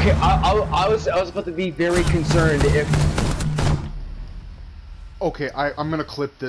Okay, I, I, I was I was about to be very concerned if Okay, I, I'm gonna clip this.